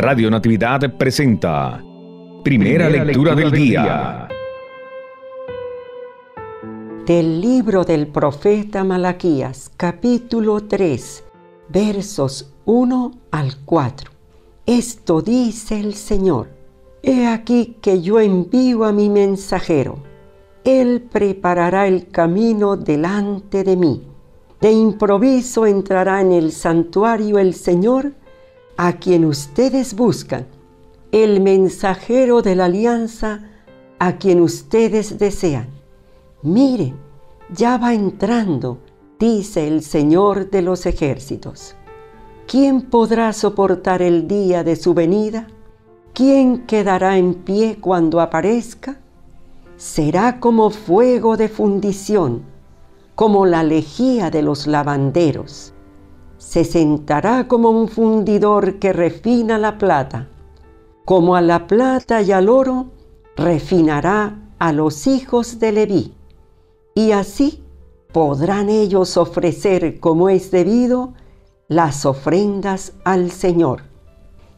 Radio Natividad presenta Primera, lectura, del, día. Del libro del profeta Malaquías, capítulo 3, versos 1 al 4. Esto dice el Señor. He aquí que yo envío a mi mensajero. Él preparará el camino delante de mí. De improviso entrará en el santuario el Señor a quien ustedes buscan, el mensajero de la alianza a quien ustedes desean. Miren, ya va entrando, dice el Señor de los ejércitos. ¿Quién podrá soportar el día de su venida? ¿Quién quedará en pie cuando aparezca? Será como fuego de fundición, como la lejía de los lavanderos se sentará como un fundidor que refina la plata, como a la plata y al oro refinará a los hijos de Leví, y así podrán ellos ofrecer como es debido las ofrendas al Señor.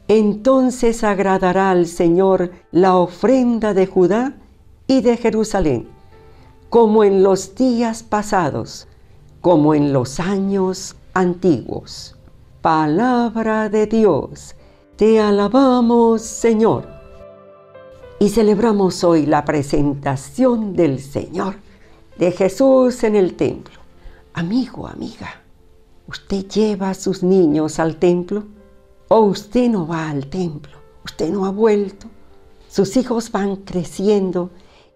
Entonces agradará al Señor la ofrenda de Judá y de Jerusalén, como en los días pasados, como en los años antiguos. Palabra de Dios, te alabamos Señor. Y celebramos hoy la presentación del Señor, de Jesús en el templo. Amigo, amiga, ¿usted lleva a sus niños al templo? ¿O usted no va al templo? ¿Usted no ha vuelto? Sus hijos van creciendo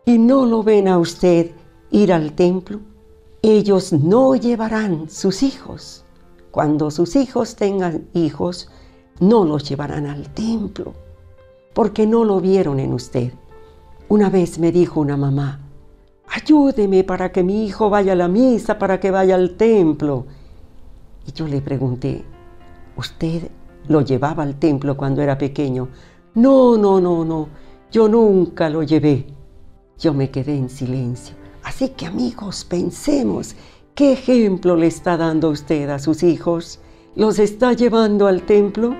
y no lo ven a usted ir al templo. Ellos no llevarán sus hijos cuando sus hijos tengan hijos, no los llevarán al templo, porque no lo vieron en usted. Una vez me dijo una mamá, ayúdeme para que mi hijo vaya a la misa, para que vaya al templo. Y yo le pregunté, ¿usted lo llevaba al templo cuando era pequeño? No, no, no, no, yo nunca lo llevé. Yo me quedé en silencio. Así que amigos, pensemos ¿Qué ejemplo le está dando usted a sus hijos? ¿Los está llevando al templo?